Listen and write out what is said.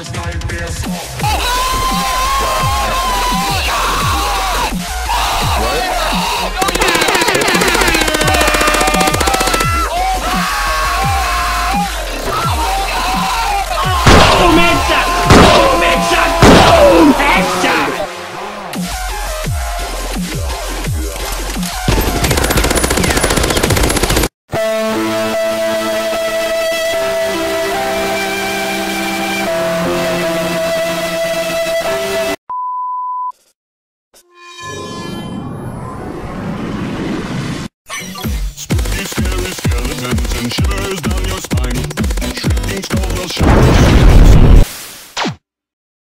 Cause nightmares are Shivers down your spine. Shrieking skull will shine.